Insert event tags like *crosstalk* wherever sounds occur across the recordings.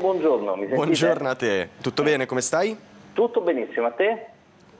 buongiorno. Mi buongiorno a te. Tutto bene, come stai? Tutto benissimo, a te?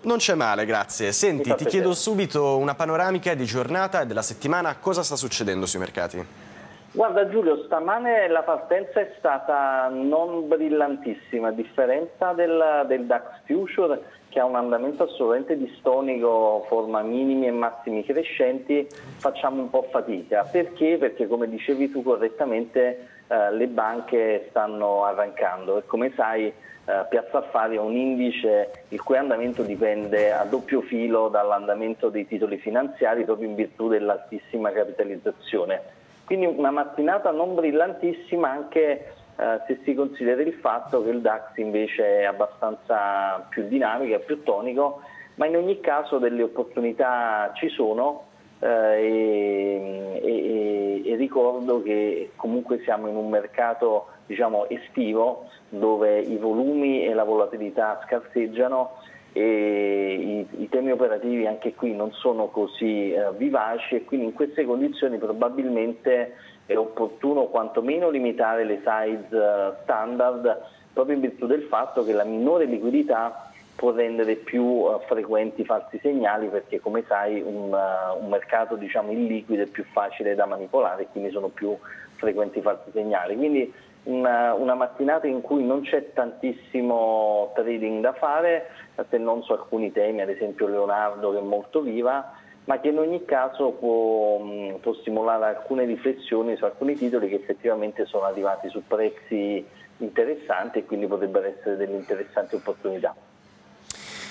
Non c'è male, grazie. Senti, ti chiedo subito una panoramica di giornata e della settimana. Cosa sta succedendo sui mercati? Guarda Giulio, stamane la partenza è stata non brillantissima, a differenza del, del DAX Future che ha un andamento assolutamente distonico, forma minimi e massimi crescenti, facciamo un po' fatica. Perché? Perché come dicevi tu correttamente eh, le banche stanno arrancando e come sai eh, Piazza Affari è un indice il cui andamento dipende a doppio filo dall'andamento dei titoli finanziari proprio in virtù dell'altissima capitalizzazione. Quindi una mattinata non brillantissima anche eh, se si considera il fatto che il DAX invece è abbastanza più dinamico e più tonico, ma in ogni caso delle opportunità ci sono e, e, e, ricordo che comunque siamo in un mercato diciamo, estivo dove i volumi e la volatilità scarseggiano e i, i, temi operativi anche qui non sono così eh, vivaci e quindi in queste condizioni probabilmente è opportuno quantomeno limitare le size eh, standard proprio in virtù del fatto che la minore liquidità può rendere più uh, frequenti falsi segnali perché come sai un, uh, un mercato diciamo, illiquido è più facile da manipolare e quindi sono più frequenti falsi segnali. Quindi una, una, mattinata in cui non c'è tantissimo trading da fare, se non su alcuni temi, ad esempio Leonardo che è molto viva, ma che in ogni caso può, mm, può stimolare alcune riflessioni su alcuni titoli che effettivamente sono arrivati su prezzi interessanti e quindi potrebbero essere delle interessanti opportunità.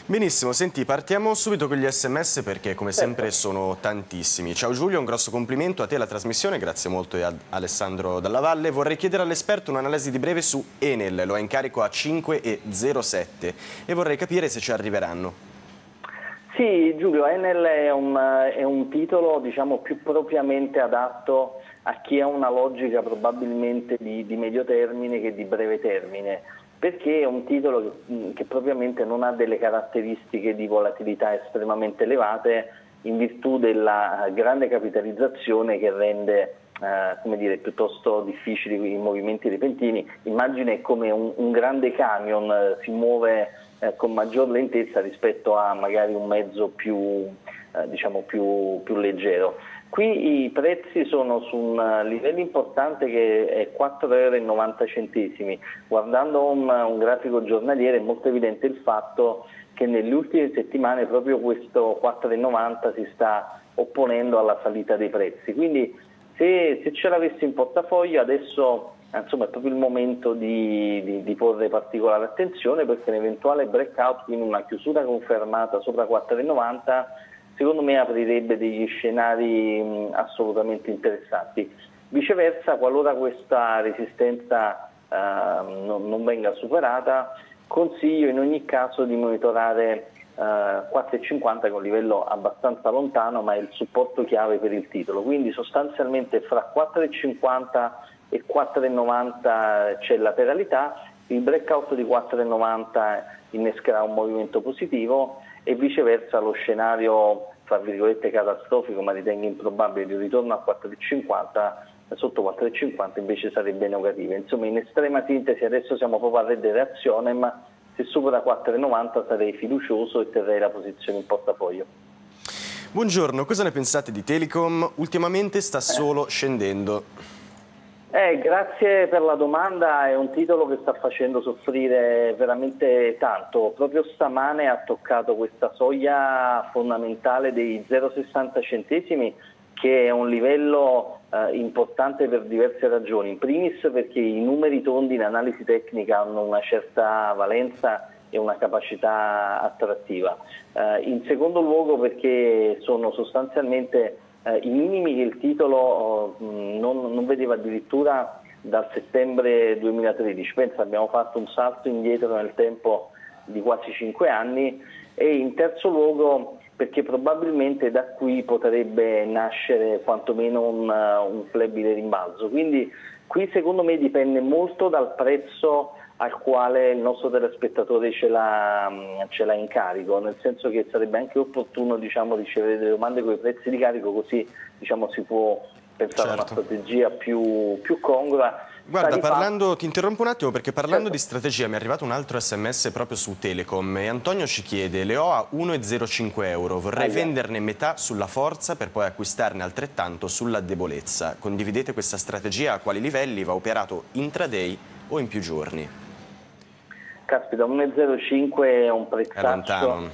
Benissimo, senti, partiamo subito con gli sms perché come certo. sempre sono tantissimi. Ciao Giulio, un grosso complimento a te la trasmissione, grazie molto a Alessandro Dalla Valle. Vorrei chiedere all'esperto un'analisi di breve su Enel, lo ha in carico a 5,07 e vorrei capire se ci arriveranno. Sì, Giulio, Enel è un, è un titolo diciamo, più propriamente adatto a chi ha una logica probabilmente di, di medio termine che di breve termine perché è un titolo che, che, propriamente non ha delle caratteristiche di volatilità estremamente elevate in virtù della grande capitalizzazione che rende eh, dire, piuttosto difficili i movimenti repentini. Immagine come un, un grande camion eh, si muove eh, con maggior lentezza rispetto a magari un mezzo più, diciamo più, più leggero. Qui i prezzi sono su un livello importante che è 4,90 euro. Guardando un, un, grafico giornaliero è molto evidente il fatto che nelle ultime settimane proprio questo 4,90 si sta opponendo alla salita dei prezzi. Quindi se, se ce l'avessi in portafoglio adesso insomma, è proprio il momento di, di, di porre particolare attenzione perché un eventuale breakout, quindi una chiusura confermata sopra 4,90 secondo me aprirebbe degli scenari mh, assolutamente interessanti. Viceversa, qualora questa resistenza eh, non, non, venga superata, consiglio in ogni caso di monitorare eh, 4,50 che è un livello abbastanza lontano, ma è il supporto chiave per il titolo. Quindi sostanzialmente fra 4,50 e 4,90 c'è lateralità, il breakout di 4,90 innescherà un movimento positivo e viceversa lo scenario tra virgolette catastrofico ma ritengo improbabile di ritorno a 4,50 sotto 4,50 invece sarebbe negativo. Insomma in estrema sintesi adesso siamo proprio a rete reazione ma se supera 4,90 sarei fiducioso e terrei la posizione in portafoglio. Buongiorno, cosa ne pensate di Telecom? Ultimamente sta solo scendendo. Eh, grazie per la domanda, è un titolo che sta facendo soffrire veramente tanto. Proprio stamane ha toccato questa soglia fondamentale dei 0,60 centesimi che è un livello eh, importante per diverse ragioni. In primis perché i numeri tondi in analisi tecnica hanno una certa valenza e una capacità attrattiva. Eh, in secondo luogo perché sono sostanzialmente eh, i minimi che il titolo oh, non, non, vedeva addirittura dal settembre 2013. Pensa, abbiamo fatto un salto indietro nel tempo di quasi 5 anni e in terzo luogo perché probabilmente da qui potrebbe nascere quantomeno un, un flebile rimbalzo. Quindi qui secondo me dipende molto dal prezzo al quale il nostro telespettatore ce l'ha, ce l'ha in carico, nel senso che sarebbe anche opportuno diciamo, ricevere delle domande con i prezzi di carico così diciamo, si può pensare certo. a una certo. strategia più, più congrua Guarda, parlando, ti interrompo un attimo perché parlando certo. di strategia mi è arrivato un altro sms proprio su Telecom e Antonio ci chiede le ho a 1,05 euro, vorrei ah, venderne metà sulla forza per poi acquistarne altrettanto sulla debolezza. Condividete questa strategia a quali livelli va operato intraday o in più giorni? Caspita, 1,05 è un prezzaccio. È lontano.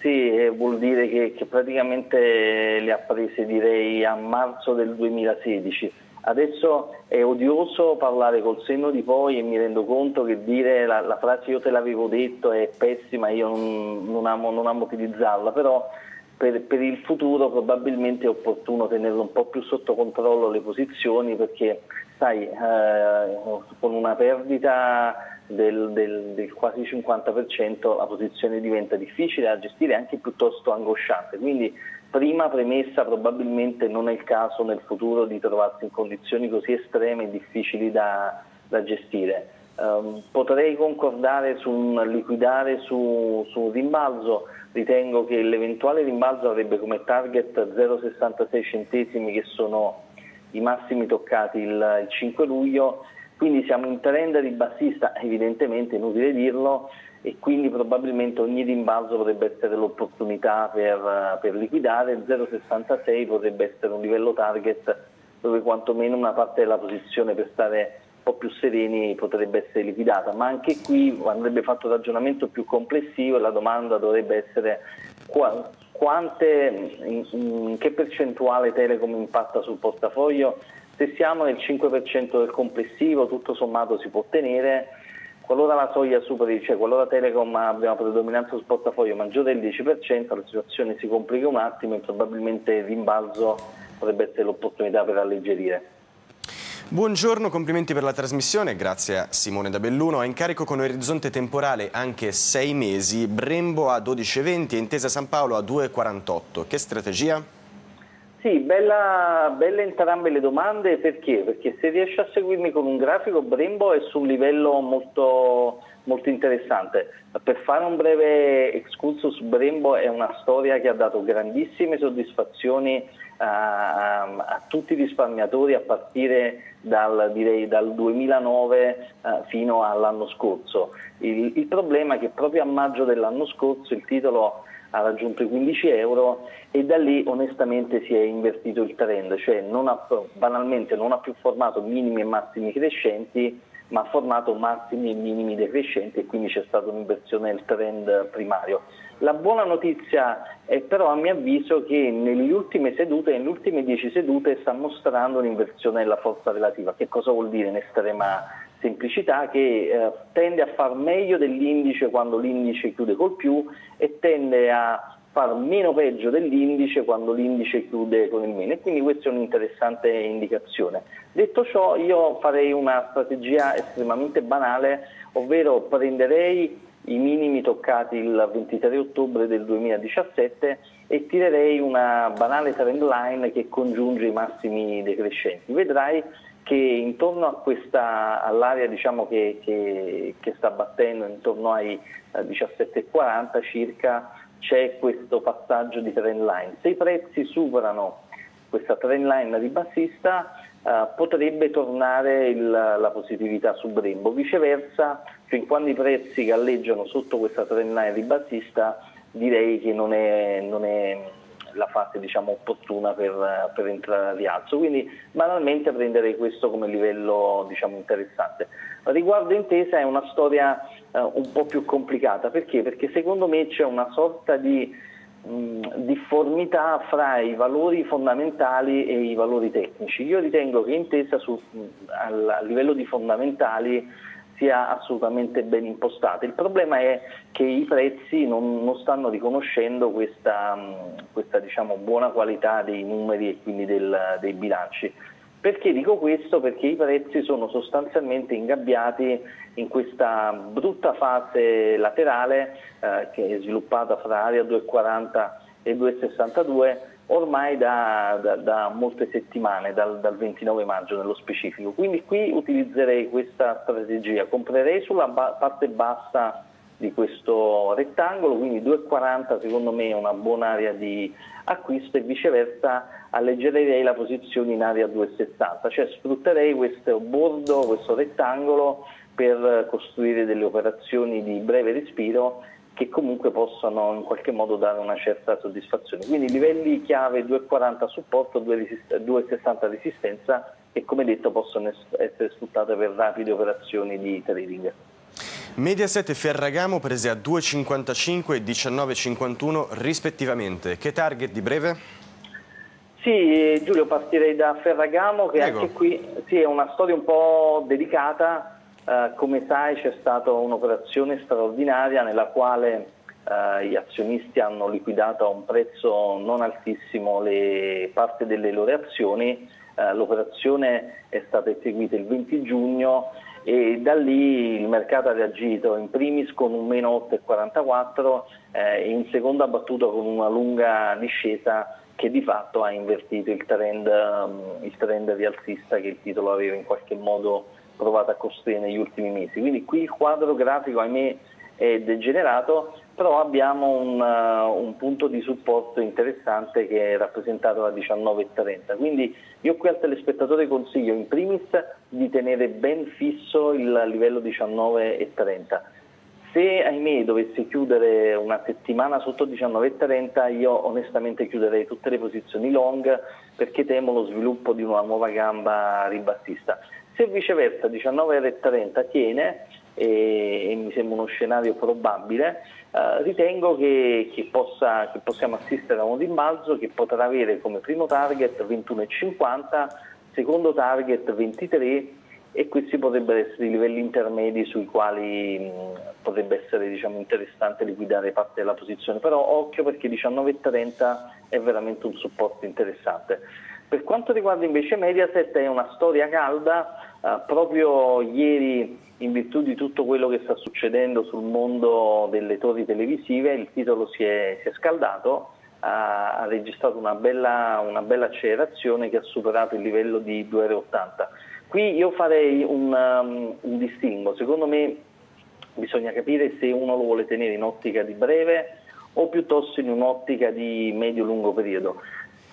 Sì, vuol dire che, che praticamente le ha prese direi a marzo del 2016 Adesso è odioso parlare col senno di poi e mi rendo conto che dire la, la frase io te l'avevo detto è pessima, io non, non, amo, non amo, utilizzarla, però per, per, il futuro probabilmente è opportuno tenere un po' più sotto controllo le posizioni perché sai, eh, con una perdita del, del, del, quasi 50% la posizione diventa difficile da gestire e anche piuttosto angosciante. Quindi prima premessa probabilmente non è il caso nel futuro di trovarsi in condizioni così estreme e difficili da, da gestire. Um, potrei concordare su un liquidare su, su un rimbalzo, ritengo che l'eventuale rimbalzo avrebbe come target 0,66 centesimi che sono i massimi toccati il, il 5 luglio, quindi siamo in trend ribassista, evidentemente inutile dirlo, e quindi probabilmente ogni rimbalzo potrebbe essere l'opportunità per, per liquidare, 0,66 potrebbe essere un livello target dove quantomeno una parte della posizione per stare un po' più sereni potrebbe essere liquidata, ma anche qui andrebbe fatto ragionamento più complessivo e la domanda dovrebbe essere quante, in, in che percentuale Telecom impatta sul portafoglio, se siamo nel 5% del complessivo tutto sommato si può tenere, qualora la soglia superi, cioè qualora Telecom abbia una predominanza sul portafoglio maggiore del 10%, la situazione si complica un attimo e probabilmente il rimbalzo potrebbe essere l'opportunità per alleggerire. Buongiorno, complimenti per la trasmissione, grazie a Simone da Belluno. A incarico con orizzonte temporale anche sei mesi, Brembo a 12,20 e Intesa San Paolo a 2,48. Che strategia? Sì, bella, belle entrambe le domande, perché? Perché se riesci a seguirmi con un grafico, Brembo è su un livello molto, molto interessante. Per fare un breve excursus, Brembo è una storia che ha dato grandissime soddisfazioni a, a tutti i risparmiatori a partire dal, direi, dal 2009 uh, eh, fino all'anno scorso. Il, il problema è che proprio a maggio dell'anno scorso il titolo ha raggiunto i 15 euro e da lì onestamente si è invertito il trend, cioè non ha, banalmente non ha più formato minimi e massimi crescenti ma ha formato massimi e minimi decrescenti e quindi c'è stata un'inversione del trend primario. La buona notizia è però a mio avviso che nelle ultime sedute, nelle ultime 10 sedute sta mostrando un'inversione della forza relativa. Che cosa vuol dire in estrema semplicità che eh, tende a far meglio dell'indice quando l'indice chiude col più e tende a far meno peggio dell'indice quando l'indice chiude con il meno e quindi questa è un'interessante indicazione. Detto ciò io farei una strategia estremamente banale, ovvero prenderei i minimi toccati il 23 ottobre del 2017 e tirerei una banale trend line che congiunge i massimi decrescenti. Vedrai che intorno a questa, all'area diciamo che, che, che, sta battendo intorno ai eh, 17,40 circa c'è questo passaggio di trend line. Se i prezzi superano questa trend line ribassista eh, potrebbe tornare il, la positività su Brembo, viceversa fin quando i prezzi galleggiano sotto questa trend line ribassista direi che non è, non è la fase diciamo, opportuna per, per, entrare a rialzo. Quindi banalmente prenderei questo come livello diciamo, interessante. Riguardo intesa è una storia eh, un po' più complicata, perché? Perché secondo me c'è una sorta di mh, difformità fra i valori fondamentali e i valori tecnici. Io ritengo che intesa su, al, a livello di fondamentali sia assolutamente ben impostata. Il problema è che i prezzi non, non stanno riconoscendo questa, questa diciamo, buona qualità dei numeri e quindi del, dei bilanci. Perché dico questo? Perché i prezzi sono sostanzialmente ingabbiati in questa brutta fase laterale eh, che è sviluppata fra area 2,40 e 2,62 ormai da, da, da molte settimane, dal, dal, 29 maggio nello specifico. Quindi qui utilizzerei questa strategia, comprerei sulla ba parte bassa di questo rettangolo, quindi 2,40 secondo me è una buona area di acquisto e viceversa alleggererei la posizione in area 2,70, cioè sfrutterei questo bordo, questo rettangolo per costruire delle operazioni di breve respiro che comunque possano in qualche modo dare una certa soddisfazione. Quindi livelli chiave 2,40 supporto, 2,60 resistenza e come detto possono essere sfruttate per rapide operazioni di trading. Mediaset e Ferragamo prese a 2,55 e 19,51 rispettivamente. Che target di breve? Sì, Giulio, partirei da Ferragamo che Prego. anche qui sì, è una storia un po' delicata. Eh, come sai c'è stata un'operazione straordinaria nella quale eh, gli azionisti hanno liquidato a un prezzo non altissimo le parte delle loro azioni. Eh, l'operazione è stata eseguita il 20 giugno e da lì il mercato ha reagito in primis con un meno 8,44 eh, e in seconda ha battuto con una lunga discesa che di fatto ha invertito il trend, um, il trend rialzista che il titolo aveva in qualche modo provato a costruire negli ultimi mesi. Quindi qui il quadro grafico ahimè è degenerato, però abbiamo un, uh, un, punto di supporto interessante che è rappresentato da 19,30. Quindi io qui al telespettatore consiglio in primis di tenere ben fisso il livello 19,30. Se ahimè dovessi chiudere una settimana sotto 19,30 io onestamente chiuderei tutte le posizioni long perché temo lo sviluppo di una nuova gamba ribassista. Se viceversa 19,30 tiene e, e, mi sembra uno scenario probabile, eh, ritengo che, che, possa, che, possiamo assistere a un rimbalzo che potrà avere come primo target 21,50, secondo target 23 e questi potrebbero essere i livelli intermedi sui quali mh, potrebbe essere diciamo, interessante liquidare parte della posizione, però occhio perché 19,30 è veramente un supporto interessante. Per quanto riguarda invece Mediaset è una storia calda, eh, proprio ieri in virtù di tutto quello che sta succedendo sul mondo delle torri televisive il titolo si è, si è scaldato, ha, ha registrato una bella, una bella, accelerazione che ha superato il livello di 2,80 euro. Qui io farei un, um, un distingo, secondo me bisogna capire se uno lo vuole tenere in ottica di breve o piuttosto in un'ottica di medio-lungo periodo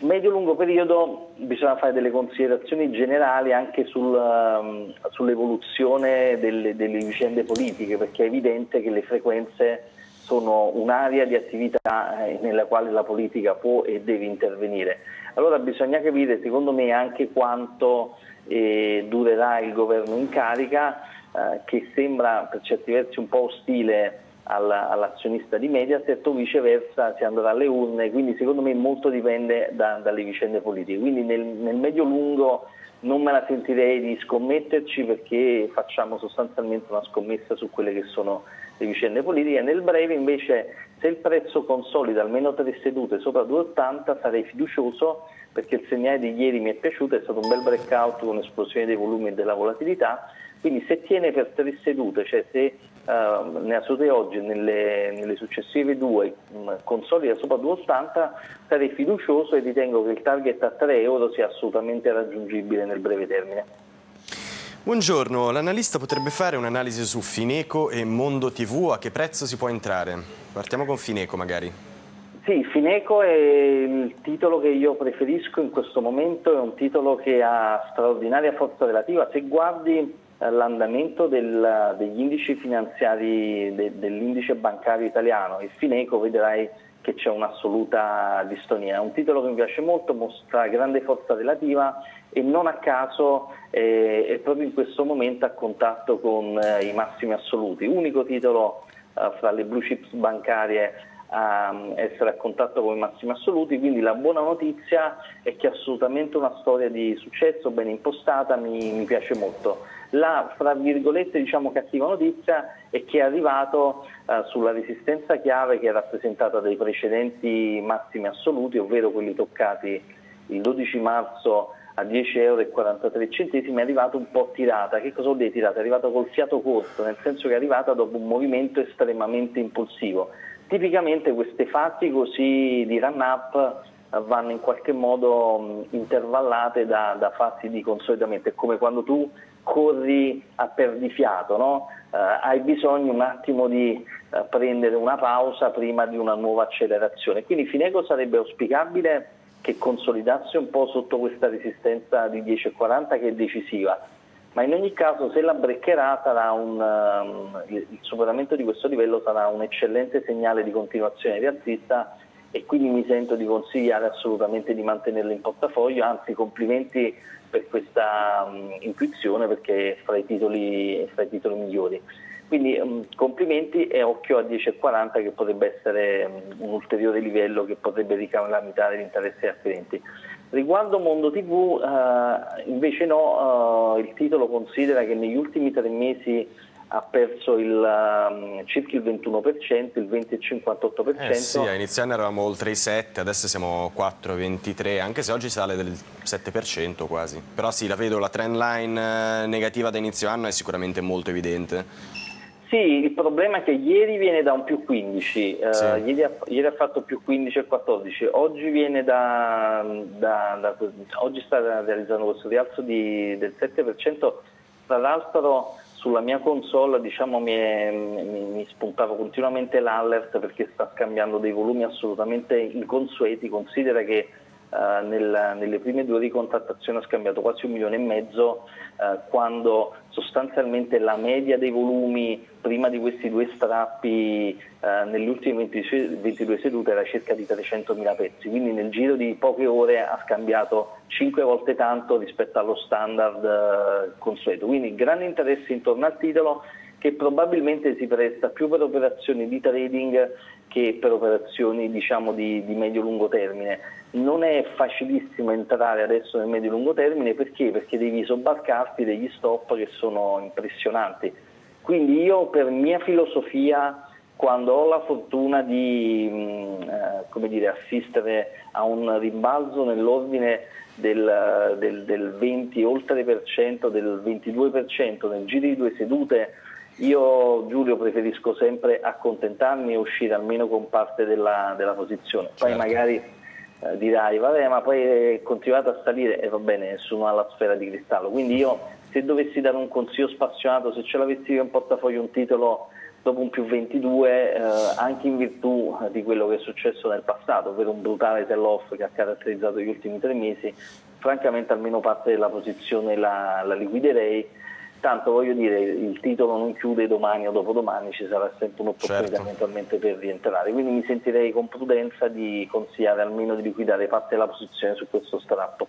medio-lungo periodo bisogna fare delle considerazioni generali anche sul, um, sull'evoluzione delle, delle, vicende politiche, perché è evidente che le frequenze sono un'area di attività eh, nella quale la politica può e deve intervenire. Allora bisogna capire, secondo me, anche quanto eh, durerà il governo in carica, eh, che sembra per certi versi un po' ostile all'azionista di Mediaset o viceversa si andrà alle urne, quindi secondo me molto dipende da, dalle vicende politiche. Quindi nel, nel medio-lungo non me la sentirei di scommetterci perché facciamo sostanzialmente una scommessa su quelle che sono le vicende politiche. Nel breve invece se il prezzo consolida almeno tre sedute sopra 2,80 sarei fiducioso perché il segnale di ieri mi è piaciuto, è stato un bel breakout con esplosione dei volumi e della volatilità, quindi se tiene per tre sedute, cioè se uh, ne assute oggi nelle, nelle, successive due um, consolida sopra 2,80 sarei fiducioso e ritengo che il target a 3 euro sia assolutamente raggiungibile nel breve termine. Buongiorno, l'analista potrebbe fare un'analisi su Fineco e Mondo TV, a che prezzo si può entrare? Partiamo con Fineco magari. Sì, Fineco è il titolo che io preferisco in questo momento, è un titolo che ha straordinaria forza relativa. Se guardi l'andamento del, degli indici finanziari de, dell'indice bancario italiano, il Fineco vedrai che c'è un'assoluta distonia. È un titolo che mi piace molto, mostra grande forza relativa e non a caso eh, è proprio in questo momento a contatto con eh, i massimi assoluti. Unico titolo eh, fra le blue chips bancarie a essere a contatto con i massimi assoluti, quindi la buona notizia è che è assolutamente una storia di successo, ben impostata, mi, mi piace molto. La, fra virgolette, diciamo, cattiva notizia è che è arrivato eh, sulla resistenza chiave che è rappresentata dai precedenti massimi assoluti, ovvero quelli toccati il 12 marzo a 10,43 euro, è arrivato un po' tirata. Che cosa vuol dire tirata? È arrivato col fiato corto, nel senso che è arrivata dopo un movimento estremamente impulsivo. Tipicamente queste fasi così di run-up eh, vanno in qualche modo intervallate da, da fasi di consolidamento. È come quando tu corri a perdifiato, no? eh, hai bisogno un attimo di eh, prendere una pausa prima di una nuova accelerazione. Quindi Fineco sarebbe auspicabile che consolidasse un po' sotto questa resistenza di 10,40 che è decisiva, ma in ogni caso se la breccherà un, um, il superamento di questo livello sarà un eccellente segnale di continuazione rialzista e quindi mi sento di consigliare assolutamente di mantenerlo in portafoglio, anzi complimenti per questa um, intuizione perché è fra i titoli, fra i titoli migliori. Quindi um, complimenti e occhio a 10,40 che potrebbe essere um, un ulteriore livello che potrebbe ricalamitare l'interesse degli acquirenti. Riguardo Mondo TV, uh, invece no, uh, il titolo considera che negli ultimi tre mesi ha perso il, um, circa il 21%, il 20,58%. Eh sì, a inizio eravamo oltre i 7, adesso siamo 4,23, anche se oggi sale del 7% quasi. Però sì, la vedo, la trend line eh, negativa da inizio anno è sicuramente molto evidente. Sì, il problema è che ieri viene da un più 15, eh, sì. ieri, ha, ieri, ha, fatto più 15 e 14, oggi, viene da, da, da, oggi sta realizzando questo rialzo di, del 7%, tra l'altro sulla mia console diciamo, mi, è, mi, mi, spuntava continuamente l'alert perché sta scambiando dei volumi assolutamente inconsueti, considera che Uh, nel, nelle prime due ricontrattazioni ha scambiato quasi un milione e mezzo uh, quando sostanzialmente la media dei volumi prima di questi due strappi uh, nelle ultime 20, 22 sedute era circa di 300.000 pezzi, quindi nel giro di poche ore ha scambiato 5 volte tanto rispetto allo standard consueto, quindi grande interesse intorno al titolo che probabilmente si presta più per operazioni di trading che per operazioni diciamo, di, di medio-lungo termine. Non è facilissimo entrare adesso nel medio-lungo termine perché? perché devi sobbarcarti degli stop che sono impressionanti. Quindi io per mia filosofia quando ho la fortuna di mm, eh, dire, assistere a un rimbalzo nell'ordine del, del, del 20 oltre per cento, del 22% nel giro di due sedute io Giulio preferisco sempre accontentarmi e uscire almeno con parte della, della posizione, poi certo. magari eh, dirai vabbè ma poi è continuato a salire. E va bene, nessuno ha la sfera di cristallo, quindi io se dovessi dare un consiglio spassionato, se ce l'avessi in portafoglio un titolo dopo un più 22, eh, anche in virtù di quello che è successo nel passato, ovvero un brutale sell-off che ha caratterizzato gli ultimi tre mesi, francamente almeno parte della posizione la, la liquiderei tanto voglio dire il titolo non chiude domani o dopodomani, ci sarà sempre un'opportunità certo. eventualmente per rientrare, quindi mi sentirei con prudenza di consigliare almeno di liquidare parte della posizione su questo strappo.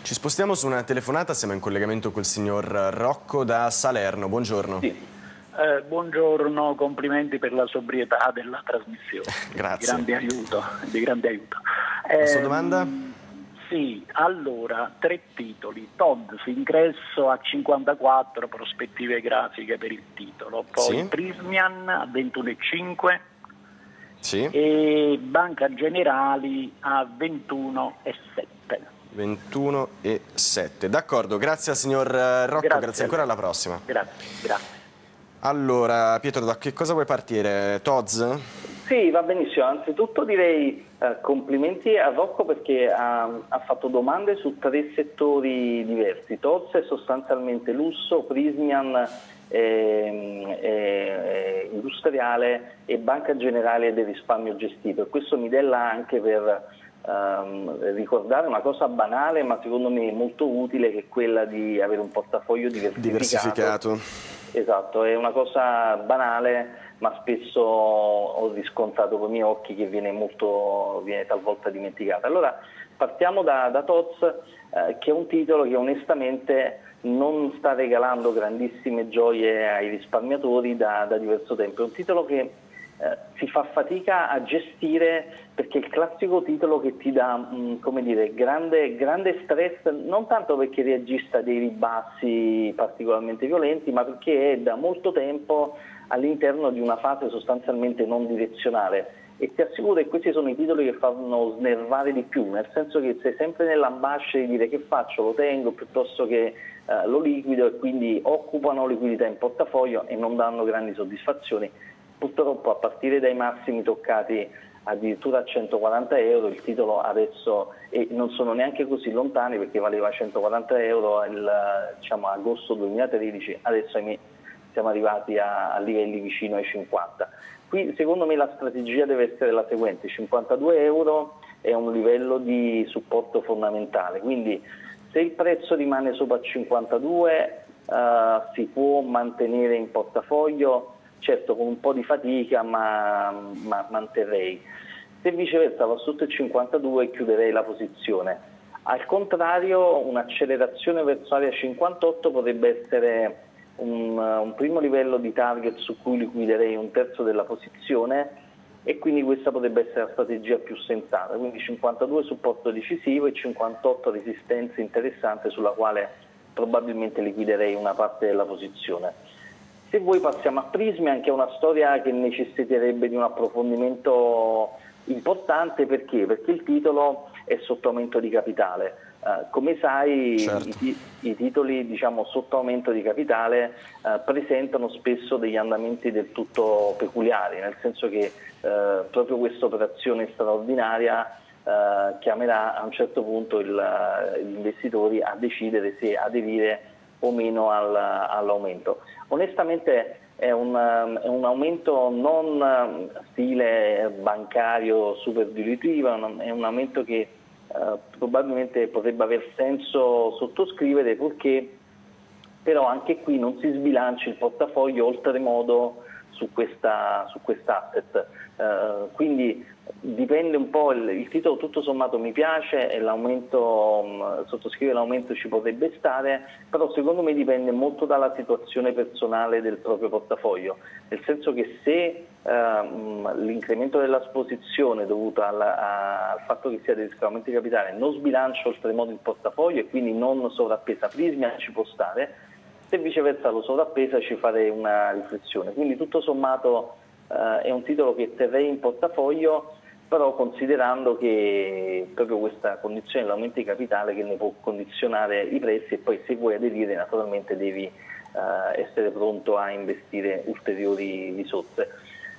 Ci spostiamo su una telefonata, siamo in collegamento col signor Rocco da Salerno, buongiorno. Sì. Eh, buongiorno, complimenti per la sobrietà della trasmissione. *laughs* Grazie. Di grande aiuto. Di grande aiuto. La sua eh, domanda? Sì, allora, tre titoli. Todd, ingresso a 54, prospettive grafiche per il titolo. Poi sì. Prismian a 21,5 sì. e Banca Generali a 21,7. 21 e 7. D'accordo, grazie signor Rocco, grazie, grazie ancora, alla prossima. Grazie, grazie. Allora, Pietro, da che cosa vuoi partire? Toz? Sì, va benissimo. Anzitutto direi eh, complimenti a Rocco perché ha, ha, fatto domande su tre settori diversi. Toz è sostanzialmente lusso, Prismian eh, eh, industriale e banca generale del risparmio gestito. E questo mi della anche per ehm, ricordare una cosa banale ma secondo me molto utile che è quella di avere un portafoglio diversificato. diversificato. Esatto, è una cosa banale ma spesso ho riscontrato con i miei occhi che viene, molto, viene talvolta dimenticata. Allora partiamo da, da Toz, eh, che è un titolo che onestamente non sta regalando grandissime gioie ai risparmiatori da, da diverso tempo. È un titolo che eh, si fa fatica a gestire perché è il classico titolo che ti dà mh, mm, dire, grande, grande, stress, non tanto perché reagisce a dei ribassi particolarmente violenti, ma perché è da molto tempo all'interno di una fase sostanzialmente non direzionale. E ti assicuro che questi sono i titoli che fanno snervare di più, nel senso che sei sempre nell'ambascia di dire che faccio, lo tengo? piuttosto che eh, lo liquido e quindi occupano liquidità in portafoglio e non danno grandi soddisfazioni. Purtroppo a partire dai massimi toccati addirittura a 140 euro, il titolo adesso e non sono neanche così lontani perché valeva 140 euro il, diciamo, agosto 2013, adesso siamo arrivati a, a livelli vicino ai 50. Qui secondo me la strategia deve essere la seguente, 52 euro è un livello di supporto fondamentale, quindi se il prezzo rimane sopra 52 uh, eh, si può mantenere in portafoglio, certo con un po' di fatica ma, ma manterrei. Se viceversa va sotto il 52 chiuderei la posizione. Al contrario un'accelerazione verso l'area 58 potrebbe essere un, un, primo livello di target su cui liquiderei un terzo della posizione e quindi questa potrebbe essere la strategia più sensata, quindi 52 supporto decisivo e 58 resistenza interessante sulla quale probabilmente liquiderei una parte della posizione. Se voi passiamo a Prismi, anche una storia che necessiterebbe di un approfondimento importante perché? Perché il titolo è sotto aumento di capitale. Uh, come sai certo. i, i, titoli diciamo, sotto aumento di capitale uh, presentano spesso degli andamenti del tutto peculiari, nel senso che uh, proprio questa operazione straordinaria chiamerà a un certo punto il, gli investitori a decidere se aderire o meno al, all'aumento. Onestamente è un, è un, aumento non stile bancario super diluitivo, è un aumento che eh, probabilmente potrebbe aver senso sottoscrivere perché però anche qui non si sbilancia il portafoglio oltremodo su, questa, su quest'asset. Uh, quindi dipende un po', il, il, titolo tutto sommato mi piace e l'aumento, um, sottoscrivere l'aumento ci potrebbe stare, però secondo me dipende molto dalla situazione personale del proprio portafoglio, nel senso che se uh, l'incremento della esposizione dovuto alla, al fatto che sia del riscaldamento di capitale non sbilancia oltremodo il portafoglio e quindi non sovrappesa Prismia ci può stare, se viceversa lo sovrappesa ci farei una riflessione. Quindi tutto sommato eh, è un titolo che terrei in portafoglio, però considerando che proprio questa condizione dell'aumento di capitale che ne può condizionare i prezzi e poi se vuoi aderire naturalmente devi eh, essere pronto a investire ulteriori risorse.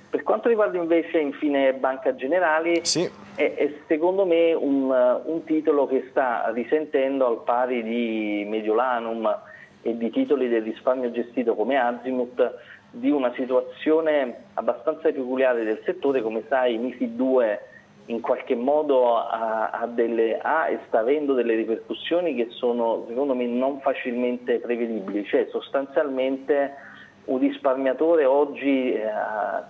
Per quanto riguarda invece infine Banca Generali, sì. è, è, secondo me un, un, titolo che sta risentendo al pari di Mediolanum e di titoli del risparmio gestito come Azimut di una situazione abbastanza peculiare del settore, come sai MIFID 2 in qualche modo ha, ha, delle, ha, e sta avendo delle ripercussioni che sono secondo me non facilmente prevedibili, cioè sostanzialmente un risparmiatore oggi eh,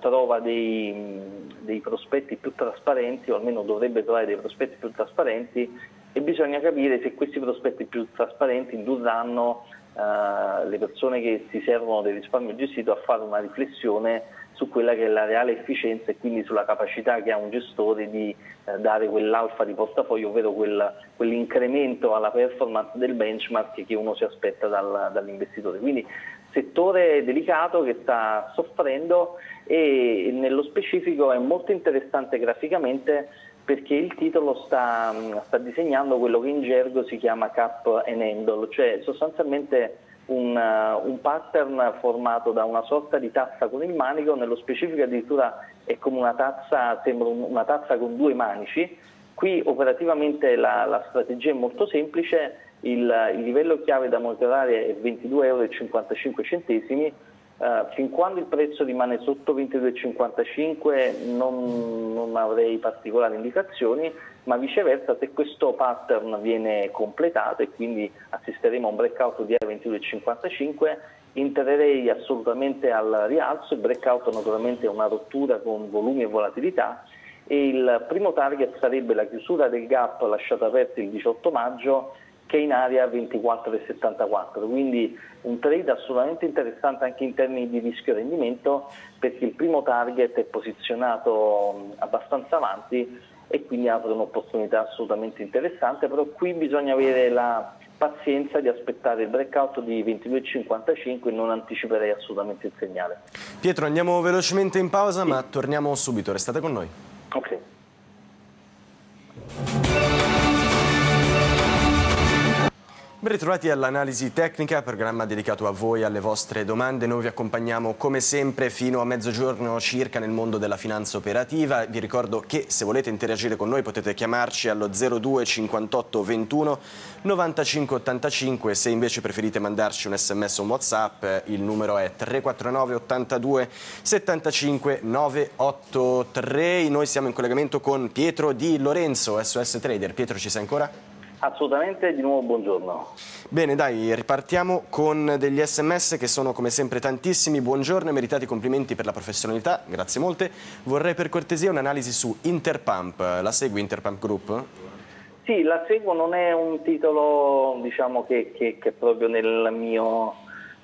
trova dei, dei, prospetti più trasparenti o almeno dovrebbe trovare dei prospetti più trasparenti e bisogna capire se questi prospetti più trasparenti indurranno eh, le persone che si servono del risparmio gestito a fare una riflessione su quella che è la reale efficienza e quindi sulla capacità che ha un gestore di eh, dare quell'alfa di portafoglio, ovvero quel, quell'incremento alla performance del benchmark che uno si aspetta dal, dall'investitore. Quindi settore delicato che sta soffrendo e nello specifico è molto interessante graficamente perché il titolo sta, sta, disegnando quello che in gergo si chiama cap and handle, cioè sostanzialmente un, un, pattern formato da una sorta di tazza con il manico, nello specifico addirittura è come una tazza, sembra una tazza con due manici. Qui operativamente la, la strategia è molto semplice, il, il livello chiave da monitorare è 22,55 euro Uh, fin quando il prezzo rimane sotto 22,55 non, non, avrei particolari indicazioni, ma viceversa se questo pattern viene completato e quindi assisteremo a un breakout di 22,55 intererei assolutamente al rialzo, il breakout naturalmente è una rottura con volumi e volatilità e il primo target sarebbe la chiusura del gap lasciato aperto il 18 maggio che è in area 24,74, quindi un trade assolutamente interessante anche in termini di rischio rendimento perché il primo target è posizionato abbastanza avanti e quindi apre un'opportunità assolutamente interessante, però qui bisogna avere la pazienza di aspettare il breakout di 22,55 e non anticiperei assolutamente il segnale. Pietro andiamo velocemente in pausa sì. ma torniamo subito, restate con noi. Ben ritrovati all'analisi tecnica, programma dedicato a voi e alle vostre domande. Noi vi accompagniamo come sempre fino a mezzogiorno circa nel mondo della finanza operativa. Vi ricordo che se volete interagire con noi potete chiamarci allo 02 58 21 95 85. Se invece preferite mandarci un sms o un whatsapp il numero è 349 82 75 983. Noi siamo in collegamento con Pietro Di Lorenzo, SOS Trader. Pietro ci sei ancora? Assolutamente, di nuovo buongiorno. Bene, dai, ripartiamo con degli sms che sono come sempre tantissimi. Buongiorno e meritati complimenti per la professionalità, grazie molte. Vorrei per cortesia un'analisi su Interpump. La segui Interpump Group? Sì, la seguo, non è un titolo diciamo, che, che, che è proprio nel mio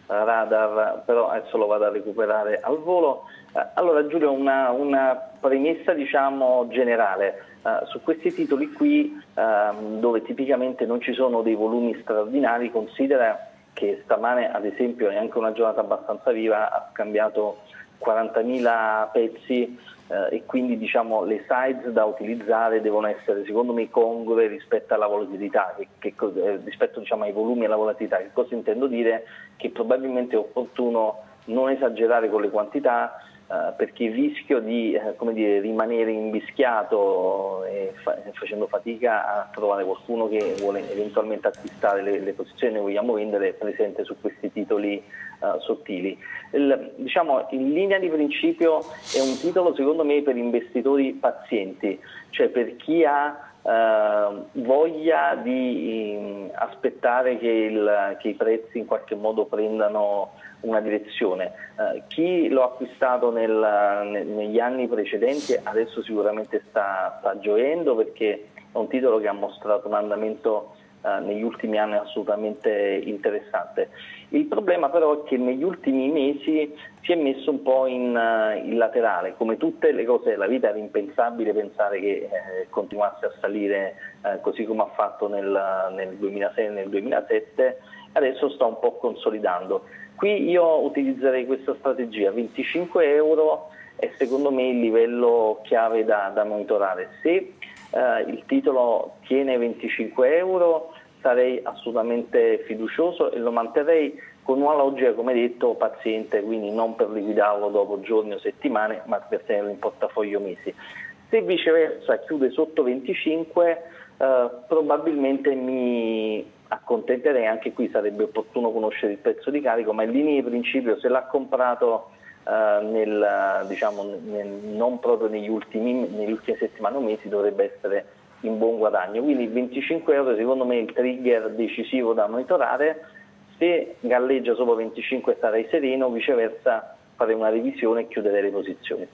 radar, però adesso lo vado a recuperare al volo. Eh, allora Giulio, una, una premessa diciamo, generale. Uh, su questi titoli qui, uh, dove tipicamente non ci sono dei volumi straordinari, considera che stamane ad esempio è anche una giornata abbastanza viva, ha scambiato 40.000 pezzi uh, e quindi diciamo, le size da utilizzare devono essere secondo me congrue rispetto alla volatilità, che, che, eh, rispetto diciamo, ai volumi e alla volatilità. Che cosa intendo dire? Che probabilmente è opportuno non esagerare con le quantità, Uh, perché il rischio di eh, dire, rimanere invischiato e fa facendo fatica a trovare qualcuno che vuole eventualmente acquistare le, le posizioni che vogliamo vendere è presente su questi titoli uh, sottili. Il, diciamo, in linea di principio è un titolo secondo me per investitori pazienti, cioè per chi ha Uh, voglia di um, aspettare che, il, che, i prezzi in qualche modo prendano una direzione. Uh, chi l'ha acquistato nel, ne, negli anni precedenti adesso sicuramente sta, sta, gioendo perché è un titolo che ha mostrato un andamento uh, negli ultimi anni assolutamente interessante. Il problema però è che negli ultimi mesi si è messo un po' in, in laterale, come tutte le cose della vita era impensabile pensare che eh, continuasse a salire eh, così come ha fatto nel, nel 2006 e nel 2007, adesso sta un po' consolidando. Qui io utilizzerei questa strategia, 25 euro è secondo me il livello chiave da, da monitorare. Se eh, il titolo tiene 25 euro sarei assolutamente fiducioso e lo manterrei con una logica, come detto, paziente, quindi non per liquidarlo dopo giorni o settimane, ma per tenerlo in portafoglio mesi. Se viceversa chiude sotto 25, eh, probabilmente mi accontenterei, anche qui sarebbe opportuno conoscere il prezzo di carico, ma in linea di principio se l'ha comprato eh, nel, diciamo, nel, non proprio negli ultimi, negli ultimi settimane o mesi dovrebbe essere in buon guadagno. Quindi 25 euro secondo me è il trigger decisivo da monitorare, se galleggia sopra 25 starei sereno, viceversa farei una revisione e chiudere le posizioni.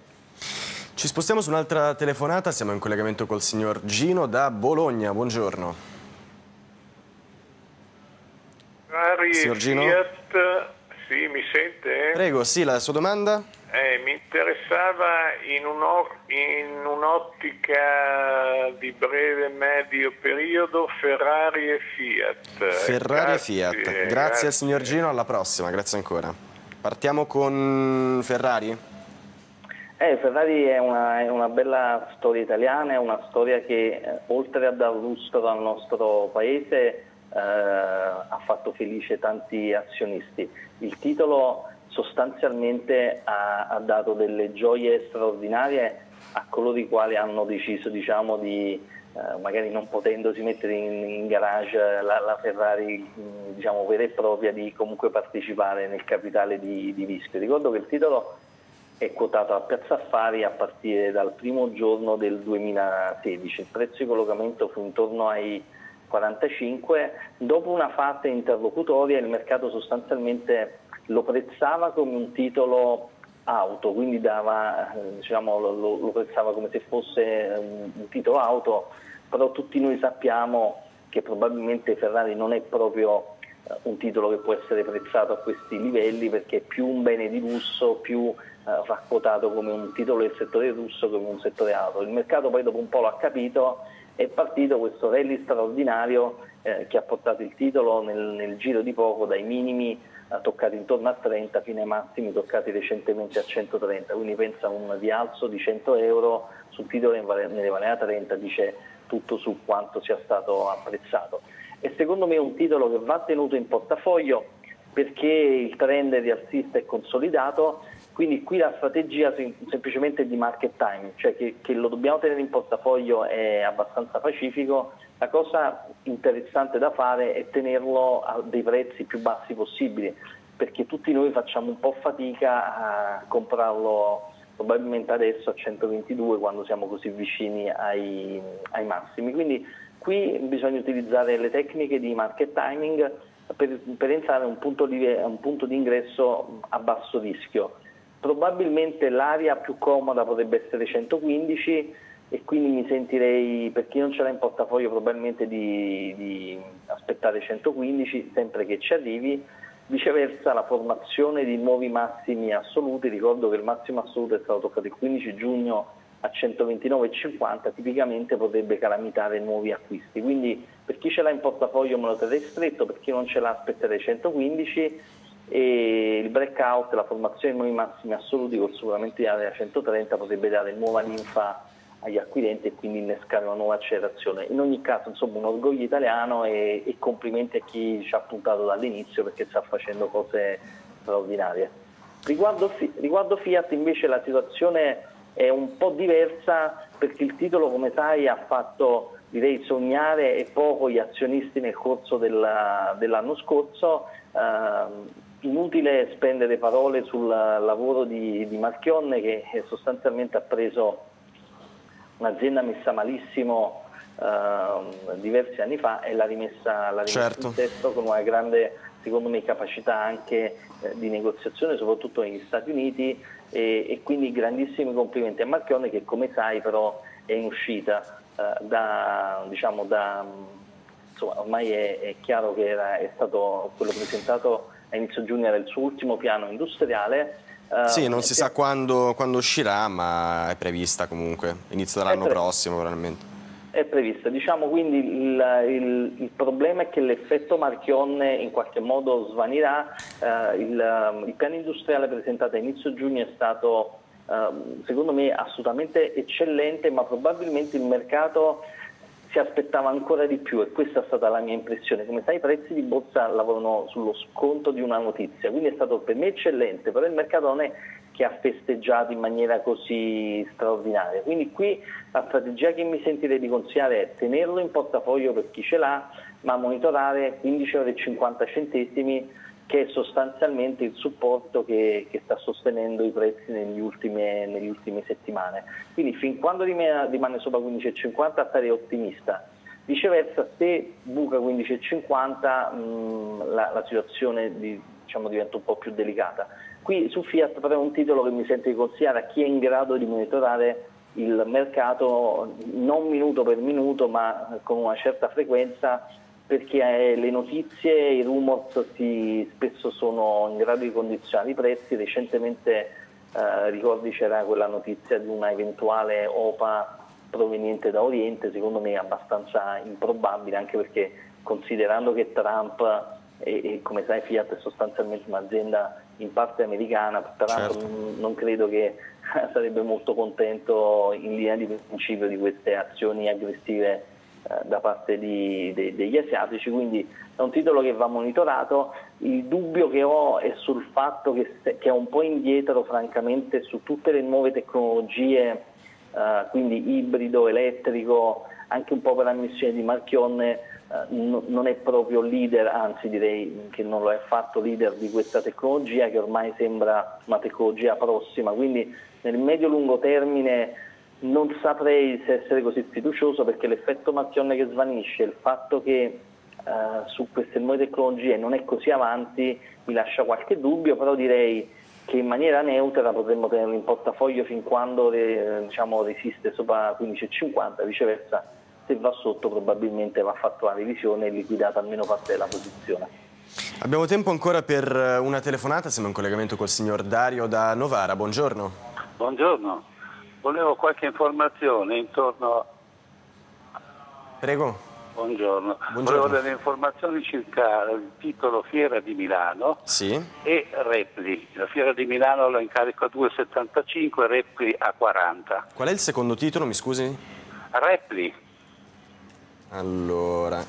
Ci spostiamo su un'altra telefonata, siamo in collegamento col signor Gino da Bologna, buongiorno. Ferrari Signor Gino? Fiat, sì, mi sente? Prego, sì, la sua domanda? Eh, mi interessava in un'ottica di breve e medio periodo Ferrari e Fiat. Ferrari grazie, e Fiat. Grazie, grazie al signor Gino, alla prossima, grazie ancora. Partiamo con Ferrari? Eh, Ferrari è una, è una, bella storia italiana, è una storia che eh, oltre a dar lustro al nostro paese eh, ha fatto felice tanti azionisti. Il titolo sostanzialmente ha, ha, dato delle gioie straordinarie a coloro i quali hanno deciso diciamo, di, eh, magari non potendosi mettere in, in garage la, la Ferrari diciamo, vera e propria, di comunque partecipare nel capitale di, di rischio. Ricordo che il titolo è quotato a Piazza Affari a partire dal primo giorno del 2016, il prezzo di collocamento fu intorno ai 45, dopo una fase interlocutoria il mercato sostanzialmente lo prezzava come un titolo auto, quindi dava, diciamo, lo, lo, prezzava come se fosse un, titolo auto, però tutti noi sappiamo che probabilmente Ferrari non è proprio eh, un titolo che può essere prezzato a questi livelli perché è più un bene di lusso, più eh, va quotato come un titolo del settore russo come un settore auto. Il mercato poi dopo un po' l'ha capito è partito questo rally straordinario eh, che ha portato il titolo nel, nel giro di poco dai minimi toccati intorno a 30 fino ai massimi toccati recentemente a 130, quindi pensa a un rialzo di 100 euro sul titolo ne valeva 30, dice tutto su quanto sia stato apprezzato. e secondo me è un titolo che va tenuto in portafoglio perché il trend rialzista è consolidato, quindi qui la strategia semplicemente di market time, cioè che, che lo dobbiamo tenere in portafoglio è abbastanza pacifico, la cosa interessante da fare è tenerlo a dei prezzi più bassi possibili, perché tutti noi facciamo un po' fatica a comprarlo probabilmente adesso a 122 quando siamo così vicini ai, ai massimi. Quindi qui bisogna utilizzare le tecniche di market timing per, per entrare a un, punto di, a un punto di ingresso a basso rischio. Probabilmente l'area più comoda potrebbe essere 115 e quindi mi sentirei, per chi non ce l'ha in portafoglio, probabilmente di, di aspettare 115 sempre che ci arrivi Viceversa la formazione di nuovi massimi assoluti, ricordo che il massimo assoluto è stato toccato il 15 giugno a 129,50, tipicamente potrebbe calamitare nuovi acquisti. Quindi per chi ce l'ha in portafoglio me lo terrei stretto, per chi non ce l'ha aspetterei 115 e il breakout, la formazione di nuovi massimi assoluti col superamento di area 130 potrebbe dare nuova ninfa agli acquirenti e quindi innescare una nuova accelerazione. In ogni caso insomma un orgoglio italiano e, e complimenti a chi ci ha puntato dall'inizio perché sta facendo cose straordinarie. Riguardo, riguardo Fiat invece la situazione è un po' diversa perché il titolo come sai ha fatto direi sognare e poco gli azionisti nel corso della, dell'anno scorso. Eh, inutile spendere parole sul lavoro di, di Marchionne che sostanzialmente ha preso un'azienda messa malissimo eh, diversi anni fa e l'ha rimessa, l'ha rimessa certo. in testo con una grande secondo me capacità anche eh, di negoziazione soprattutto negli Stati Uniti e, e, quindi grandissimi complimenti a Marchione che come sai però è in uscita eh, da, diciamo, da insomma, ormai è, è chiaro che era, è stato quello presentato a inizio giugno era il suo ultimo piano industriale Uh, sì, non si sa quando, quando, uscirà, ma è prevista comunque, inizio dell'anno prossimo probabilmente. È prevista, diciamo quindi il, il, il, problema è che l'effetto Marchionne in qualche modo svanirà, uh, il, il, piano industriale presentato a inizio giugno è stato uh, secondo me assolutamente eccellente, ma probabilmente il mercato si aspettava ancora di più e questa è stata la mia impressione. Come sai i prezzi di borsa lavorano sullo sconto di una notizia, quindi è stato per me eccellente, però il mercato non è che ha festeggiato in maniera così straordinaria. Quindi qui la strategia che mi sentirei di consigliare è tenerlo in portafoglio per chi ce l'ha, ma monitorare 15,50 euro che è sostanzialmente il supporto che, che sta sostenendo i prezzi negli ultime, negli ultime settimane. Quindi fin quando rimane, rimane sopra 15,50 sarei ottimista. Viceversa, se buca 15,50 mh, la, la, situazione di, diciamo, diventa un po' più delicata. Qui su Fiat però è un titolo che mi sento di consigliare a chi è in grado di monitorare il mercato non minuto per minuto ma con una certa frequenza perché eh, le notizie, i rumors si, spesso sono in grado di condizionare i prezzi. Recentemente eh, ricordi c'era quella notizia di una eventuale OPA proveniente da Oriente, secondo me è abbastanza improbabile anche perché considerando che Trump e, e come sai Fiat è sostanzialmente un'azienda in parte americana, Trump certo. non credo che *laughs* sarebbe molto contento in linea di principio di queste azioni aggressive da parte di, de, degli asiatici, quindi è un titolo che va monitorato. Il dubbio che ho è sul fatto che, che è un po' indietro francamente su tutte le nuove tecnologie, eh, quindi ibrido, elettrico, anche un po' per ammissione di Marchionne, eh, no, non è proprio leader, anzi direi che non lo è affatto leader di questa tecnologia che ormai sembra una tecnologia prossima, quindi nel medio-lungo termine non saprei se essere così fiducioso perché l'effetto Mazionne che svanisce, il fatto che uh, su queste nuove tecnologie non è così avanti mi lascia qualche dubbio, però direi che in maniera neutra potremmo tenerlo in portafoglio fin quando eh, diciamo, resiste sopra 15,50, viceversa se va sotto probabilmente va fatta una revisione e liquidata almeno parte della posizione. Abbiamo tempo ancora per una telefonata, siamo in collegamento col signor Dario da Novara, buongiorno. Buongiorno volevo qualche informazione intorno... Prego. Buongiorno. Buongiorno. Volevo delle informazioni circa il titolo Fiera di Milano sì. e Repli. La Fiera di Milano lo incarico a 2,75, Repli a 40. Qual è il secondo titolo, mi scusi? Repli. Allora,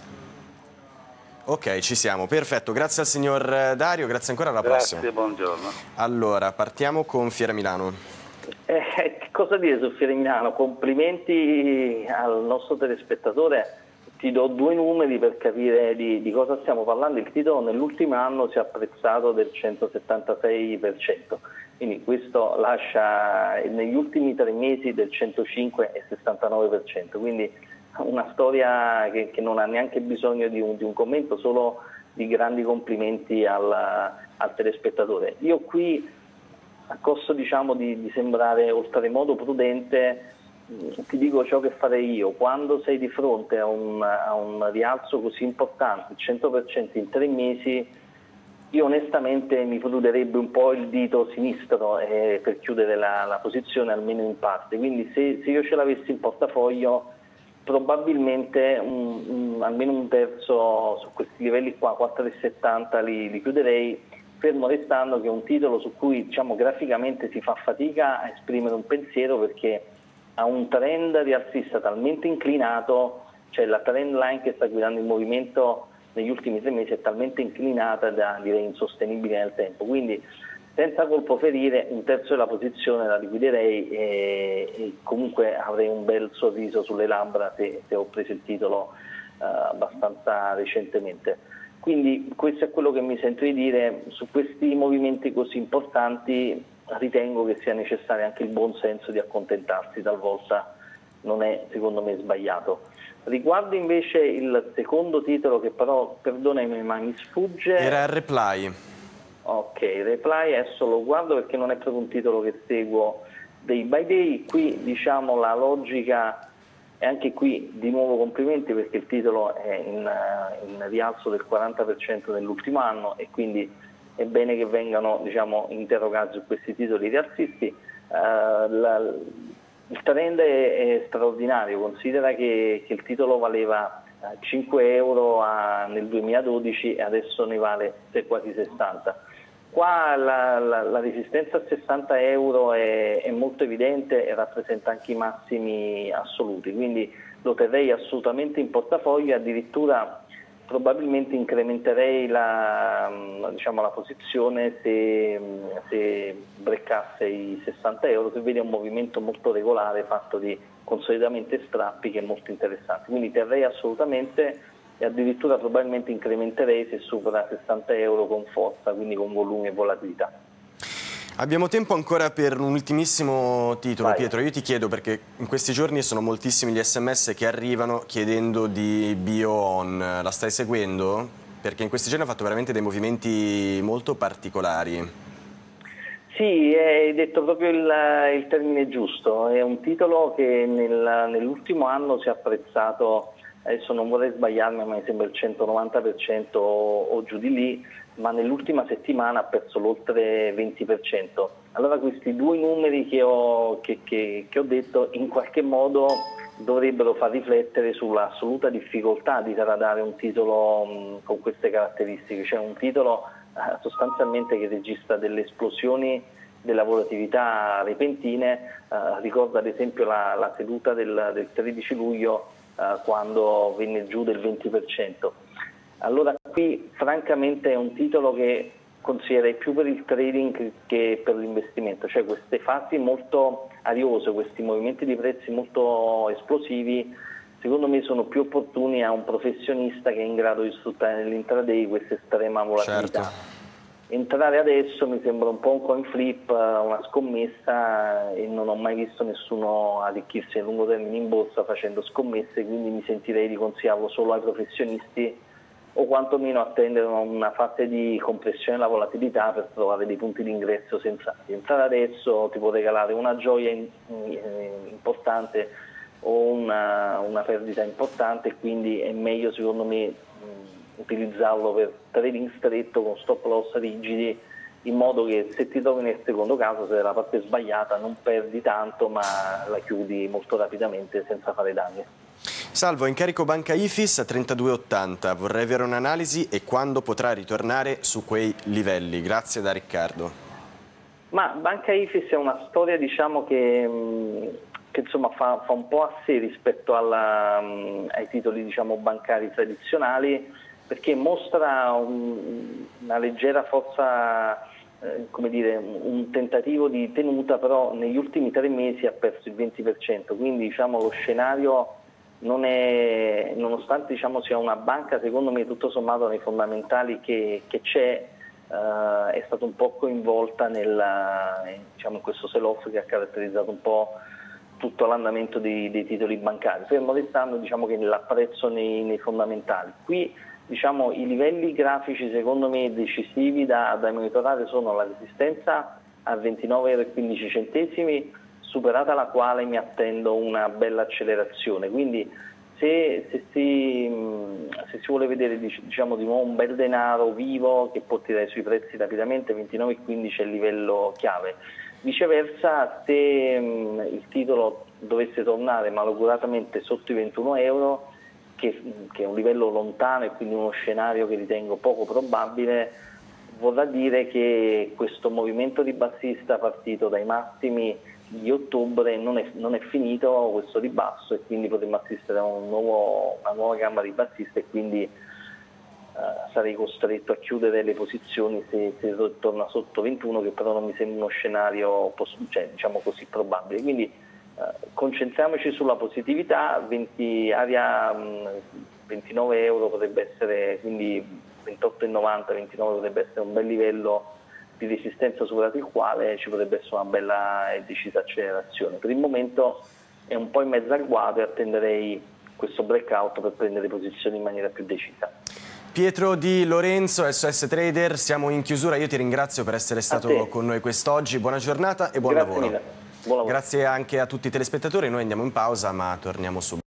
Ok, ci siamo, perfetto. Grazie al signor Dario, grazie ancora, alla grazie, prossima. Grazie, buongiorno. Allora, partiamo con Fiera Milano. Eh, cosa dire su Fiera Milano? Complimenti al nostro telespettatore. Ti do due numeri per capire di, di cosa stiamo parlando. Il titolo nell'ultimo anno si è apprezzato del 176%, quindi questo lascia negli ultimi tre mesi del 105,69%. Quindi una storia che, che, non ha neanche bisogno di un, di un, commento, solo di grandi complimenti al, al telespettatore. Io qui, a costo diciamo, di, di, sembrare oltremodo prudente, ti dico ciò che farei io. Quando sei di fronte a un, a un rialzo così importante, il 100% in tre mesi, io onestamente mi pruderebbe un po' il dito sinistro eh, per chiudere la, la, posizione almeno in parte. Quindi se, se io ce l'avessi in portafoglio probabilmente un, un, almeno un terzo su questi livelli qua, 4,70 li, li chiuderei, fermo restando che è un titolo su cui diciamo, graficamente si fa fatica a esprimere un pensiero perché ha un trend rialzista talmente inclinato, cioè la trend line che sta guidando il movimento negli ultimi tre mesi è talmente inclinata da direi insostenibile nel tempo. Quindi senza colpo ferire un terzo della posizione la liquiderei e, e comunque avrei un bel sorriso sulle labbra se, se ho preso il titolo uh, abbastanza recentemente. Quindi questo è quello che mi sento di dire, su questi movimenti così importanti ritengo che sia necessario anche il buon senso di accontentarsi, talvolta non è secondo me sbagliato. Riguardo invece il secondo titolo che però, perdonami ma mi sfugge... Era il Reply. Ok, Reply adesso lo guardo perché non è proprio un titolo che seguo day by day, qui diciamo la logica e anche qui di nuovo complimenti perché il titolo è in, in rialzo del 40% nell'ultimo anno e quindi è bene che vengano diciamo, interrogati su questi titoli rialzisti. Uh, la, il trend è, è, straordinario, considera che, che il titolo valeva 5 euro a, nel 2012 e adesso ne vale quasi 60 Qua la, la, la, resistenza a 60 euro è, è, molto evidente e rappresenta anche i massimi assoluti, quindi lo terrei assolutamente in portafoglio, addirittura probabilmente incrementerei la, diciamo, la posizione se, se breccasse i 60 euro, che vede un movimento molto regolare fatto di consolidamento e strappi che è molto interessante. Quindi terrei assolutamente e addirittura probabilmente incrementerei se supera 60 euro con forza, quindi con volume e volatilità. Abbiamo tempo ancora per un ultimissimo titolo, Vai. Pietro. Io ti chiedo perché in questi giorni sono moltissimi gli sms che arrivano chiedendo di BioOn. La stai seguendo? Perché in questi giorni ha fatto veramente dei movimenti molto particolari. Sì, hai detto proprio il, il termine giusto. È un titolo che nel, nell'ultimo anno si è apprezzato adesso non vorrei sbagliarmi, ma mi sembra il 190% o, giù di lì, ma nell'ultima settimana ha perso l'oltre 20%. Allora questi due numeri che ho, che, che, che ho detto in qualche modo dovrebbero far riflettere sull'assoluta difficoltà di tradare un titolo mh, con queste caratteristiche, cioè un titolo eh, sostanzialmente che registra delle esplosioni della volatilità repentine, eh, ricordo ad esempio la, la seduta del, del 13 luglio eh, quando venne giù del 20%. Allora qui francamente è un titolo che consiglierei più per il trading che per l'investimento, cioè queste fasi molto ariose, questi movimenti di prezzi molto esplosivi, secondo me sono più opportuni a un professionista che è in grado di sfruttare nell'intraday questa estrema volatilità. Certo entrare adesso mi sembra un po' un coin flip, una scommessa e non ho mai visto nessuno arricchirsi a lungo termine in borsa facendo scommesse, quindi mi sentirei di consigliarlo solo ai professionisti o quantomeno attendere una fase di compressione della volatilità per trovare dei punti di ingresso sensati. Entrare adesso ti può regalare una gioia importante o una, una perdita importante, quindi è meglio secondo me utilizzarlo per trading stretto con stop loss rigidi in modo che se ti trovi nel secondo caso, se è la parte sbagliata, non perdi tanto ma la chiudi molto rapidamente senza fare danni. Salvo, incarico Banca Ifis a 32,80. Vorrei avere un'analisi e quando potrà ritornare su quei livelli. Grazie da Riccardo. Ma Banca Ifis è una storia diciamo, che, che insomma, fa, fa, un po' a sé rispetto alla, ai titoli diciamo, bancari tradizionali perché mostra un, una leggera forza, eh, come dire, un tentativo di tenuta, però negli ultimi tre mesi ha perso il 20%, quindi diciamo, lo scenario non è, nonostante diciamo, sia una banca, secondo me tutto sommato nei fondamentali che, c'è, eh, è stata un po' coinvolta nella, diciamo, in questo sell-off che ha caratterizzato un po' tutto l'andamento dei, dei, titoli bancari, fermo restando diciamo, che l'apprezzo nei, nei, fondamentali. Qui diciamo, i livelli grafici secondo me decisivi da, da monitorare sono la resistenza a 29,15 euro superata la quale mi attendo una bella accelerazione. Quindi se, se, si, se si, vuole vedere diciamo, di nuovo un bel denaro vivo che può tirare sui prezzi rapidamente, 29,15 è il livello chiave. Viceversa, se mh, il titolo dovesse tornare malauguratamente sotto i 21 euro, che, che, è un livello lontano e quindi uno scenario che ritengo poco probabile, vorrà dire che questo movimento di bassista partito dai massimi di ottobre non è, non è, finito questo ribasso e quindi potremmo assistere a un nuovo, una nuova gamma di bassista e quindi eh, sarei costretto a chiudere le posizioni se, se, torna sotto 21 che però non mi sembra uno scenario cioè, diciamo così probabile. Quindi concentriamoci sulla positività, 20, aria mh, 29 euro potrebbe essere, quindi 28,90, 29 potrebbe essere un bel livello di resistenza superato il quale ci potrebbe essere una bella e decisa accelerazione. Per il momento è un po' in mezzo al guado e attenderei questo breakout per prendere posizioni in maniera più decisa. Pietro Di Lorenzo, SOS Trader, siamo in chiusura, io ti ringrazio per essere stato con noi quest'oggi, buona giornata e buon Grazie lavoro. Buon lavoro. Grazie anche a tutti i telespettatori, noi andiamo in pausa ma torniamo subito.